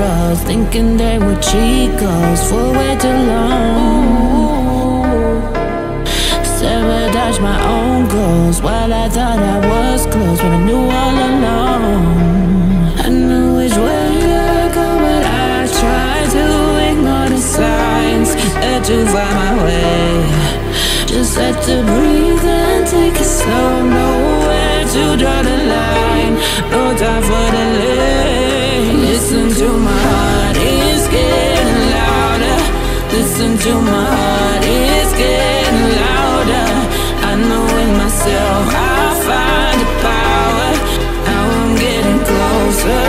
us Thinking they were chicos for way too long. Sabotage my own goals While I thought I was close When I knew all along. I knew which way to go But I tried to ignore the signs That to find my way. Just had to breathe and take it slow Nowhere to draw the line to my heart, it's getting louder. Listen to my heart, it's getting louder. I know in myself I find the power. Now I'm getting closer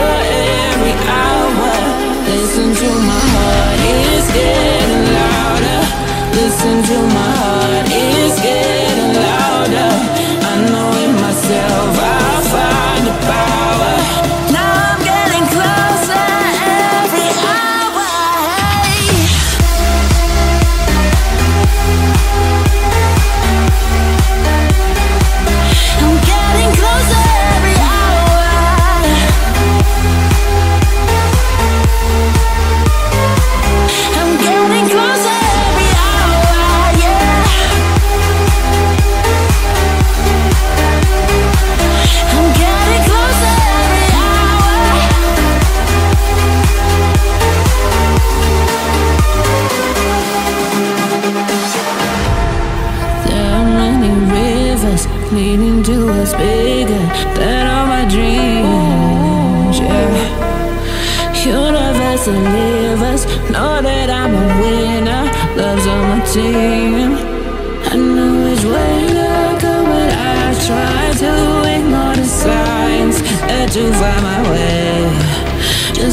every hour. Listen to my heart, it's getting louder. Listen to my heart,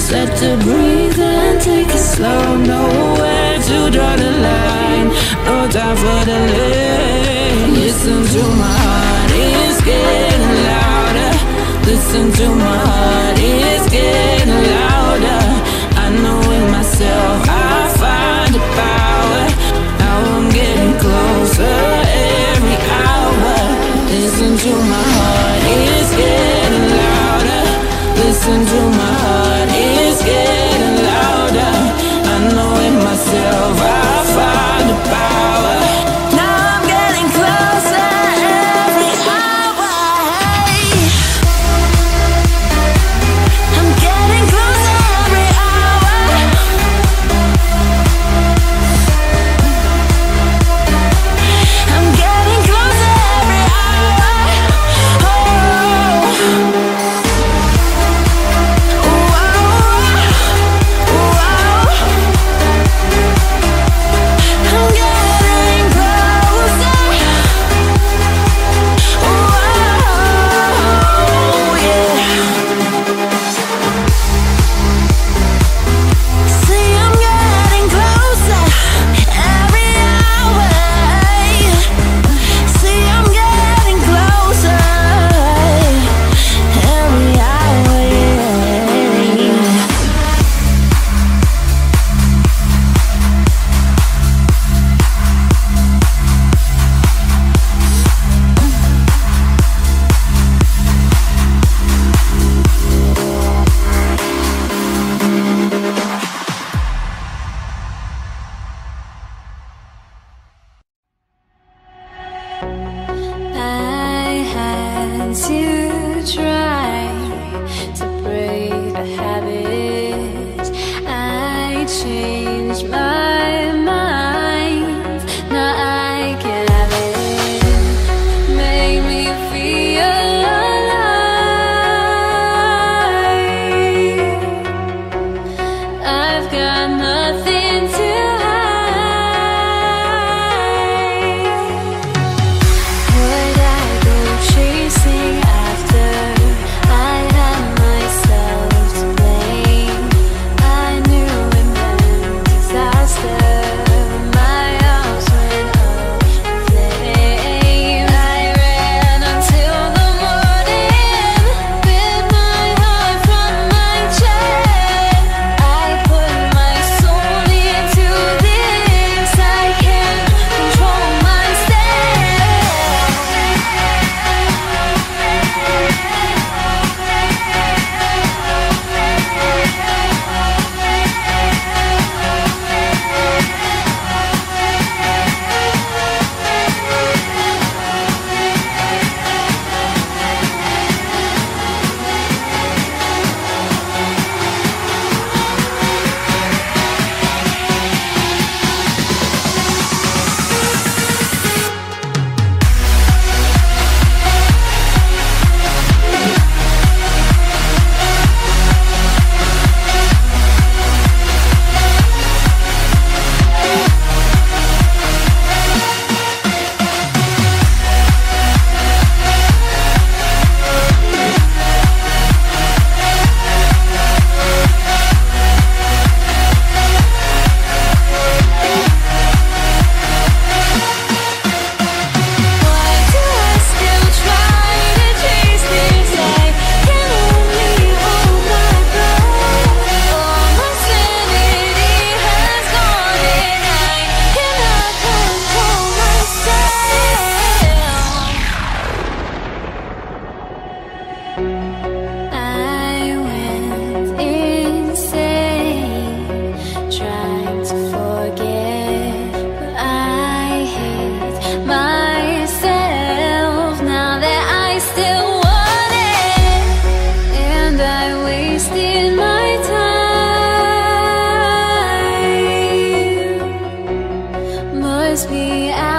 Set to breathe and take it slow. Nowhere to draw the line. No time for the delay. Listen to my heart, it's getting louder. Listen to my heart, it's getting always be out.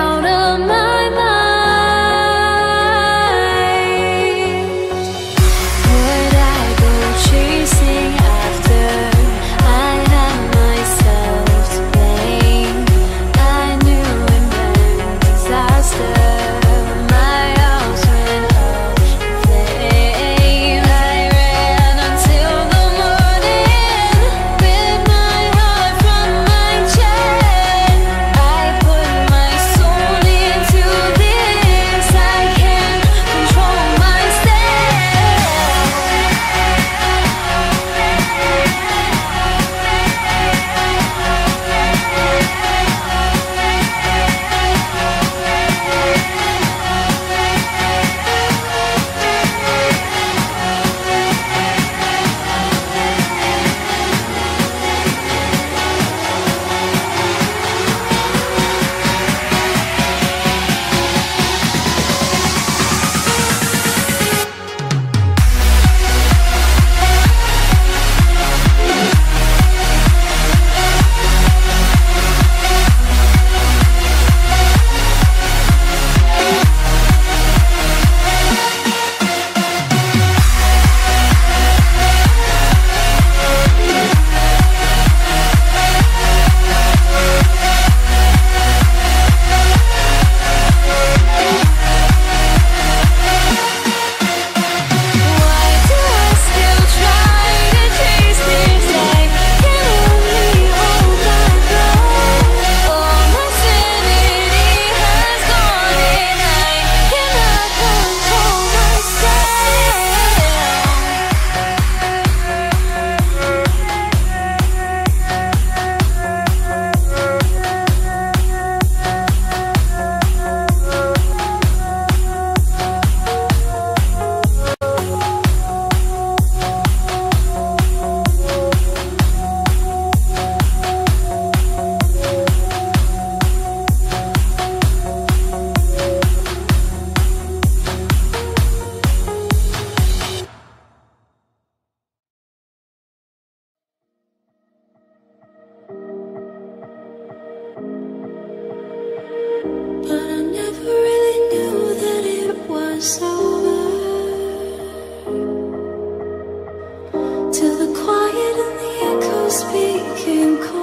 speaking.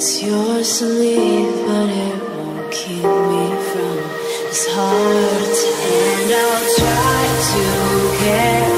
It's yours to leave, but it won't keep me from this heart. And I'll try to care.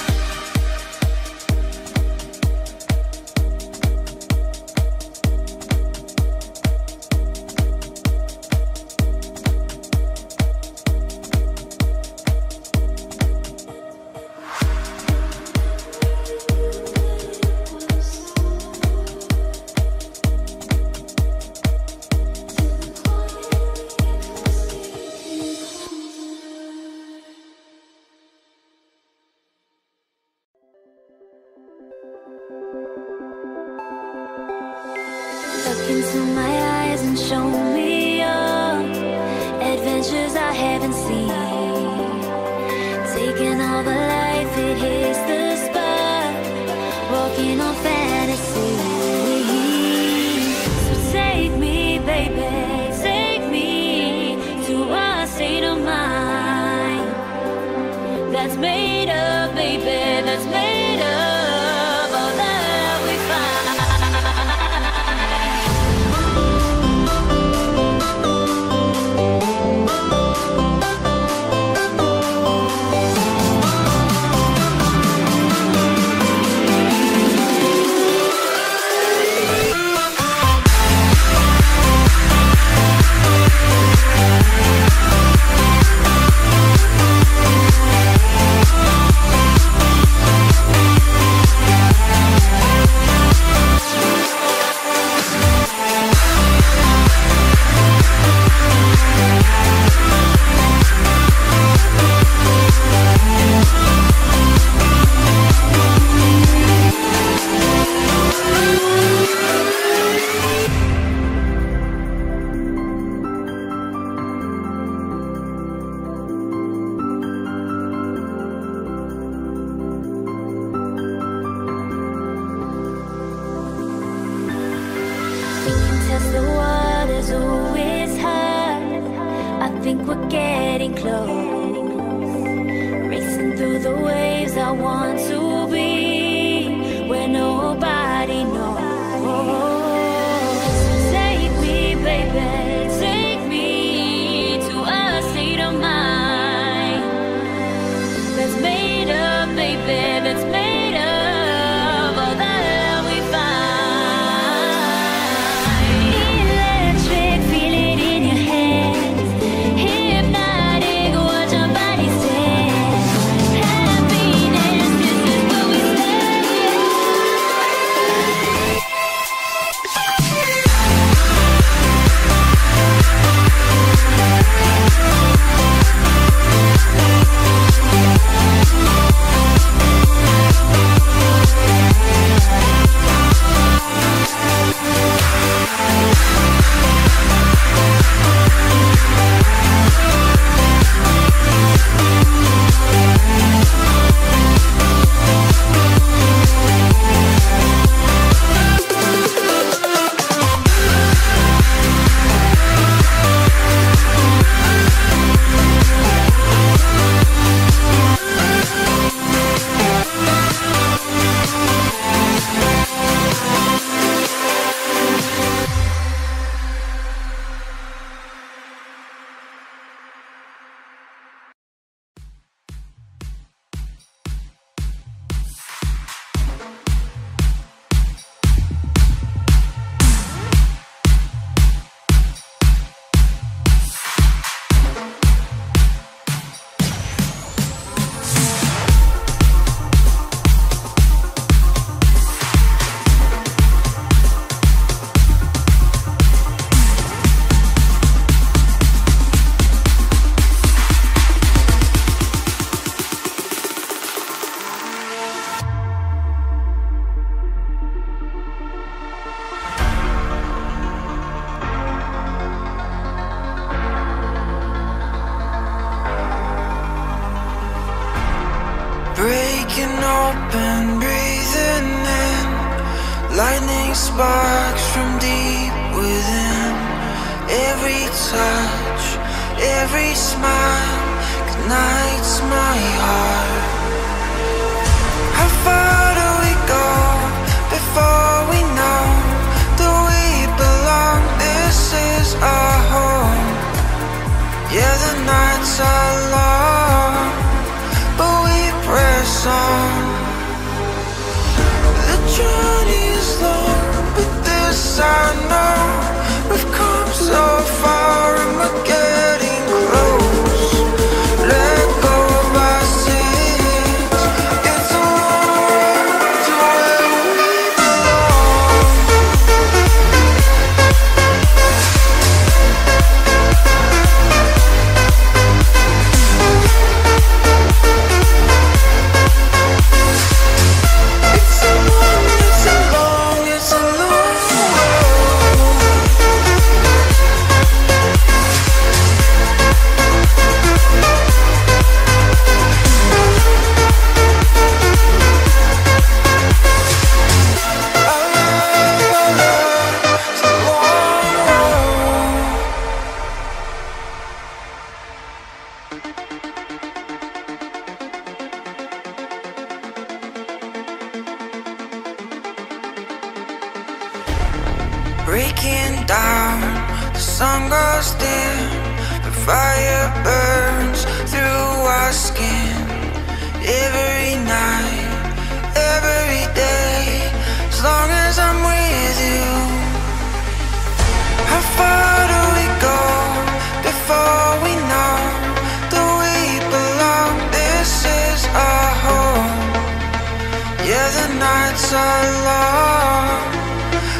The nights are long,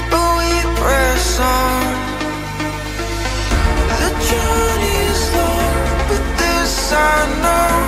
but we press on. The journey is long, but this I know.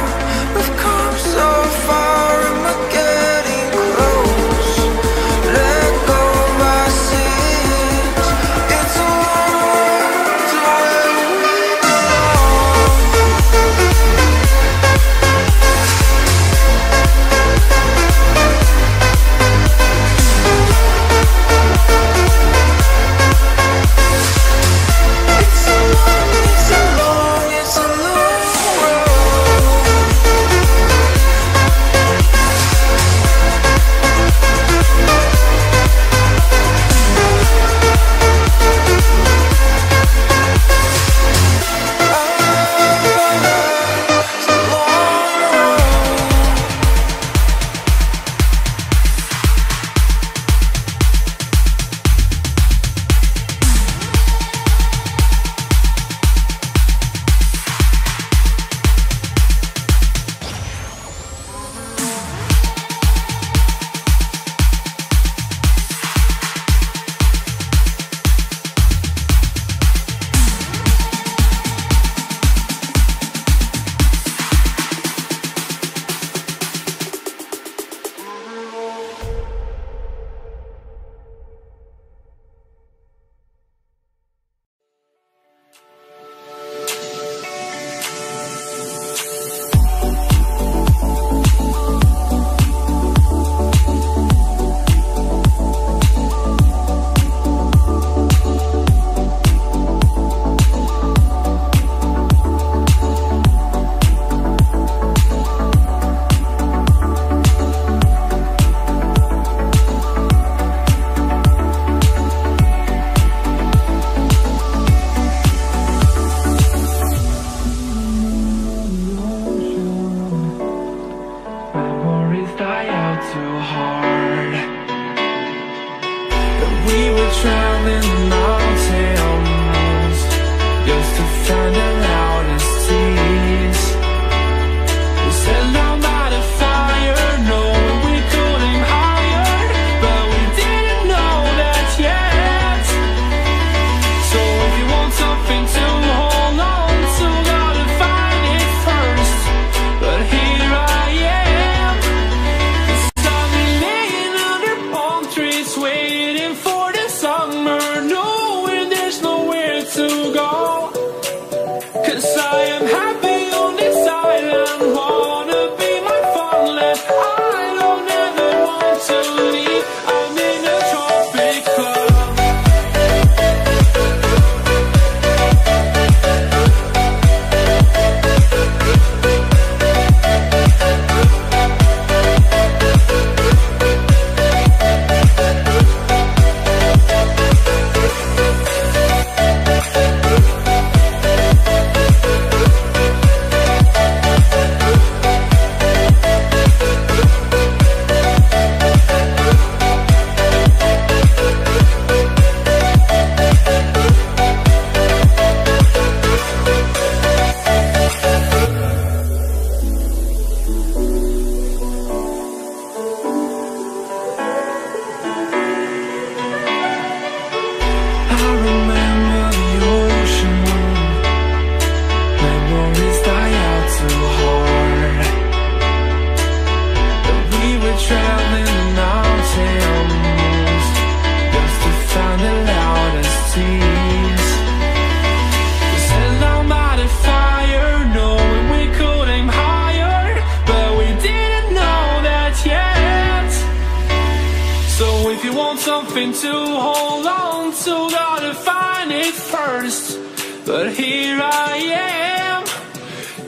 Hold on to, gotta find it first. But here I am,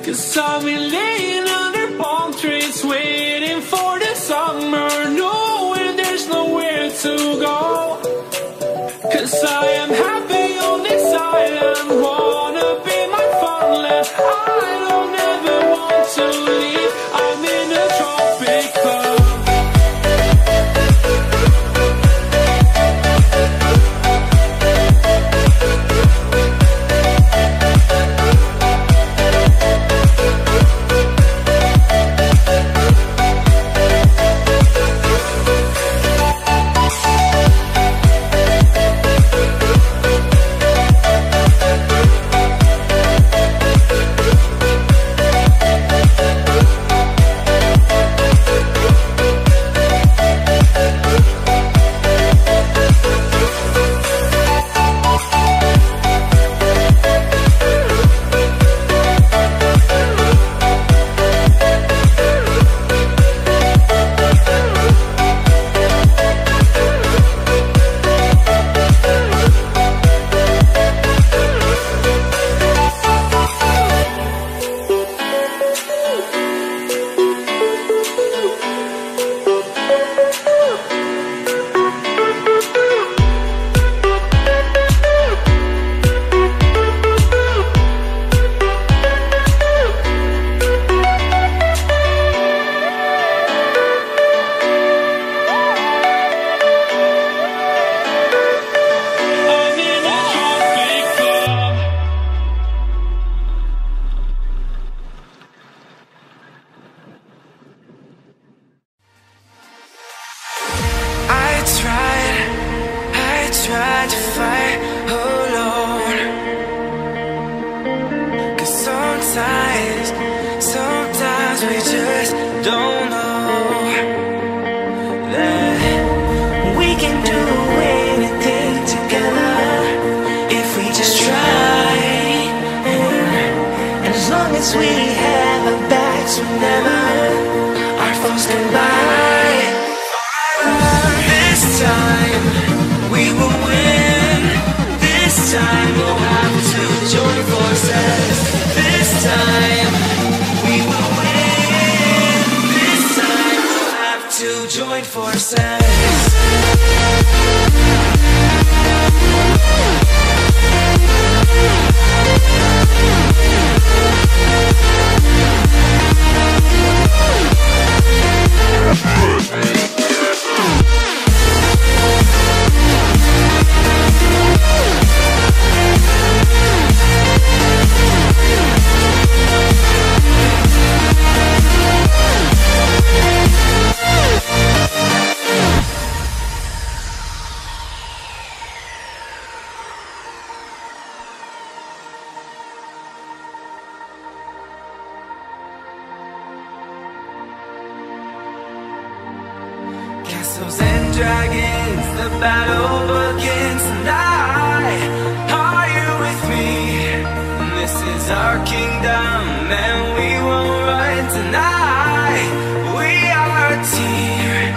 cause I've been laying under palm trees, waiting for the summer, knowing there's nowhere to go. Cause I am happy on this island, We have our backs, whenever our foes combine. This time we will win. This time we'll have to join forces. This time we will win. This time we'll have to join forces. Castles and we won't run tonight. We are a team.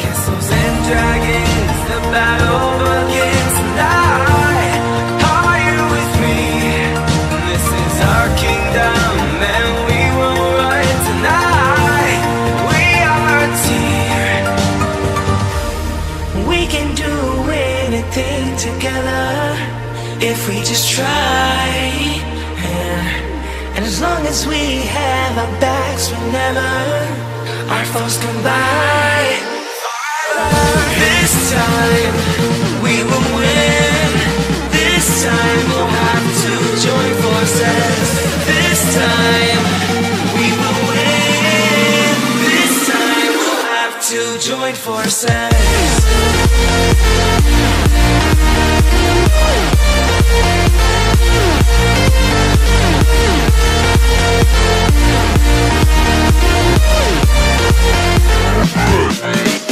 Castles and dragons, the battle begins tonight. Are you with me? This is our kingdom, and we won't run tonight. We are a team. We can do anything together if we just try. Long as we have our backs we never our foes combine. This time we will win. This time we'll have to join forces. This time we will win. This time we'll have to join forces. Hey.